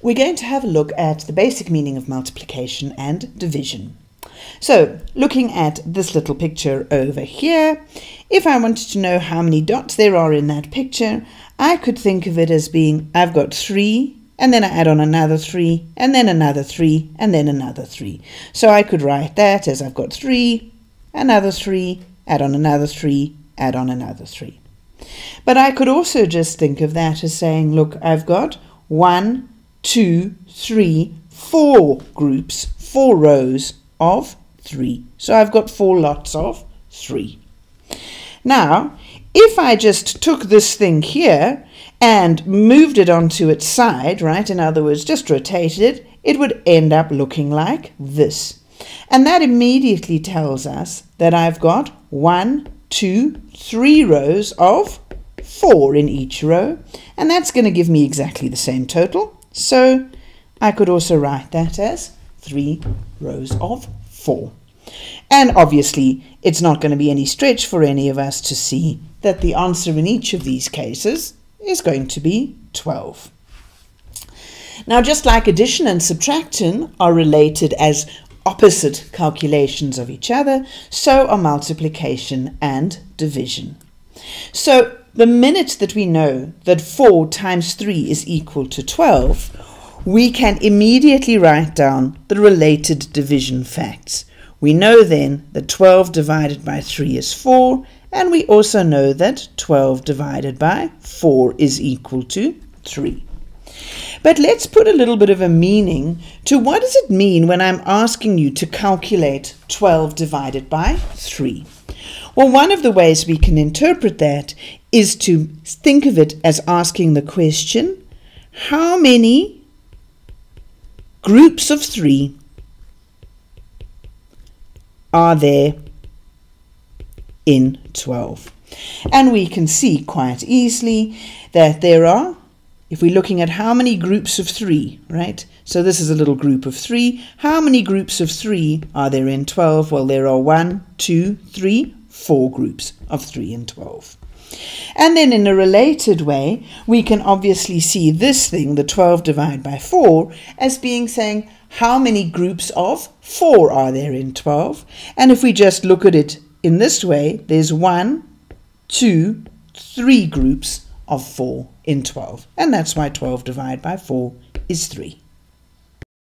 we're going to have a look at the basic meaning of multiplication and division. So, looking at this little picture over here, if I wanted to know how many dots there are in that picture, I could think of it as being I've got three, and then I add on another three, and then another three, and then another three. So I could write that as I've got three, another three, add on another three, add on another three. But I could also just think of that as saying, look, I've got one, two, three, four groups, four rows of three. So I've got four lots of three. Now, if I just took this thing here and moved it onto its side, right, in other words, just rotated it, it would end up looking like this. And that immediately tells us that I've got one, two, three rows of four in each row, and that's going to give me exactly the same total. So I could also write that as three rows of four. And obviously, it's not going to be any stretch for any of us to see that the answer in each of these cases is going to be 12. Now, just like addition and subtraction are related as opposite calculations of each other, so are multiplication and division. So, the minute that we know that 4 times 3 is equal to 12, we can immediately write down the related division facts. We know then that 12 divided by 3 is 4, and we also know that 12 divided by 4 is equal to 3. But let's put a little bit of a meaning to what does it mean when I'm asking you to calculate 12 divided by 3? Well, one of the ways we can interpret that is to think of it as asking the question, how many groups of 3 are there in 12? And we can see quite easily that there are, if we're looking at how many groups of three, right? So this is a little group of three. How many groups of three are there in 12? Well, there are one, two, three, four groups of three and 12. And then in a related way, we can obviously see this thing, the 12 divided by 4, as being saying how many groups of 4 are there in 12. And if we just look at it in this way, there's one, two, three groups of 4 in 12. And that's why 12 divided by 4 is 3.